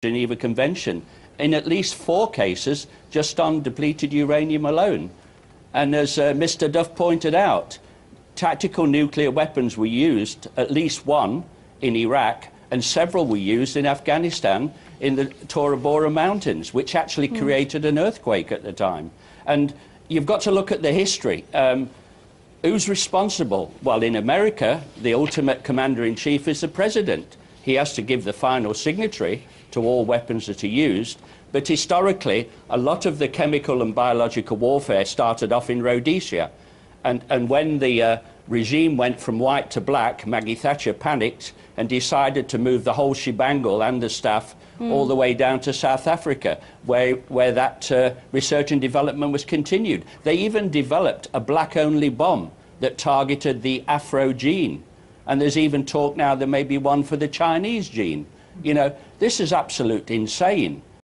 Geneva Convention in at least four cases just on depleted uranium alone. And as uh, Mr. Duff pointed out, tactical nuclear weapons were used, at least one in Iraq, and several were used in Afghanistan in the Tora Bora Mountains, which actually mm. created an earthquake at the time. And you've got to look at the history. Um, who's responsible? Well, in America, the ultimate commander in chief is the president. He has to give the final signatory to all weapons that are used. But historically, a lot of the chemical and biological warfare started off in Rhodesia. And, and when the uh, regime went from white to black, Maggie Thatcher panicked and decided to move the whole shebangle and the staff mm. all the way down to South Africa, where, where that uh, research and development was continued. They even developed a black only bomb that targeted the Afro gene. And there's even talk now there may be one for the Chinese gene. You know, this is absolute insane.